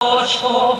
Рочку,